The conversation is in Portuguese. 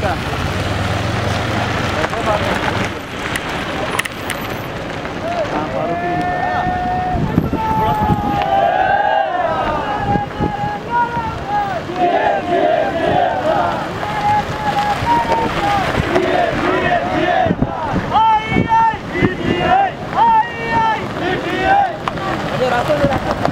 cá. Vai Ah, parou o perigo. Adorar, adorar.